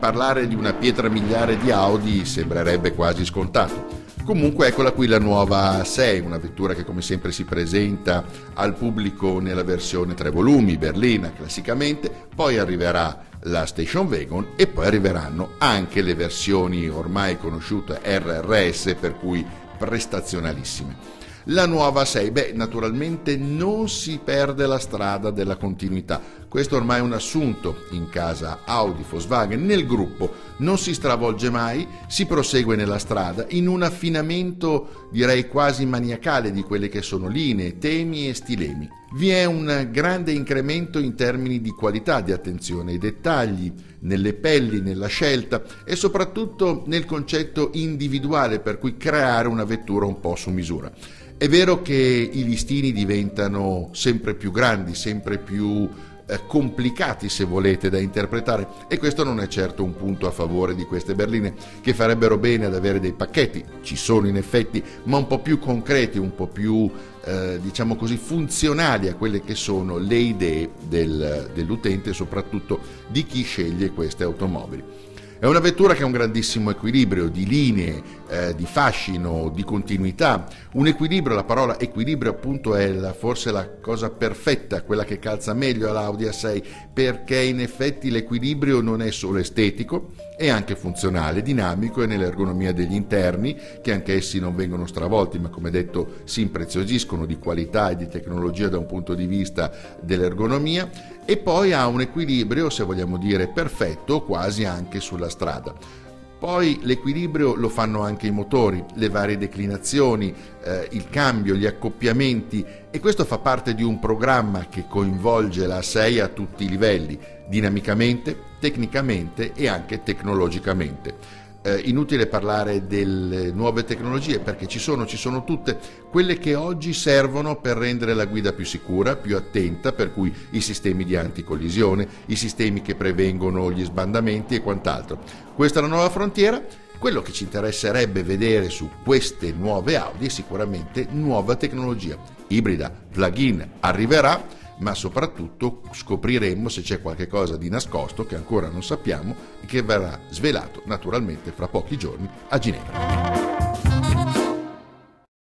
parlare di una pietra miliare di Audi sembrerebbe quasi scontato. Comunque eccola qui la nuova 6, una vettura che come sempre si presenta al pubblico nella versione 3 volumi, berlina classicamente, poi arriverà la Station Wagon e poi arriveranno anche le versioni ormai conosciute RRS per cui prestazionalissime. La nuova 6, beh, naturalmente non si perde la strada della continuità. Questo ormai è un assunto in casa Audi, Volkswagen, nel gruppo. Non si stravolge mai, si prosegue nella strada in un affinamento, direi quasi maniacale, di quelle che sono linee, temi e stilemi. Vi è un grande incremento in termini di qualità, di attenzione ai dettagli, nelle pelli, nella scelta e soprattutto nel concetto individuale per cui creare una vettura un po' su misura. È vero che i listini diventano sempre più grandi, sempre più eh, complicati se volete da interpretare e questo non è certo un punto a favore di queste berline che farebbero bene ad avere dei pacchetti, ci sono in effetti, ma un po' più concreti, un po' più eh, diciamo così funzionali a quelle che sono le idee del, dell'utente soprattutto di chi sceglie queste automobili. È una vettura che ha un grandissimo equilibrio di linee, eh, di fascino, di continuità. Un equilibrio, la parola equilibrio appunto è la, forse la cosa perfetta, quella che calza meglio all'Audi A6, perché in effetti l'equilibrio non è solo estetico, è anche funzionale, dinamico e nell'ergonomia degli interni, che anch'essi non vengono stravolti, ma come detto si impreziosiscono di qualità e di tecnologia da un punto di vista dell'ergonomia e poi ha un equilibrio, se vogliamo dire, perfetto, quasi anche sulla strada. Poi l'equilibrio lo fanno anche i motori, le varie declinazioni, eh, il cambio, gli accoppiamenti e questo fa parte di un programma che coinvolge la 6 a tutti i livelli, dinamicamente, tecnicamente e anche tecnologicamente inutile parlare delle nuove tecnologie perché ci sono, ci sono tutte quelle che oggi servono per rendere la guida più sicura, più attenta, per cui i sistemi di anticollisione, i sistemi che prevengono gli sbandamenti e quant'altro. Questa è la nuova frontiera. Quello che ci interesserebbe vedere su queste nuove Audi è sicuramente nuova tecnologia. Ibrida, plug-in arriverà ma soprattutto scopriremo se c'è qualcosa di nascosto che ancora non sappiamo e che verrà svelato naturalmente fra pochi giorni a Ginevra.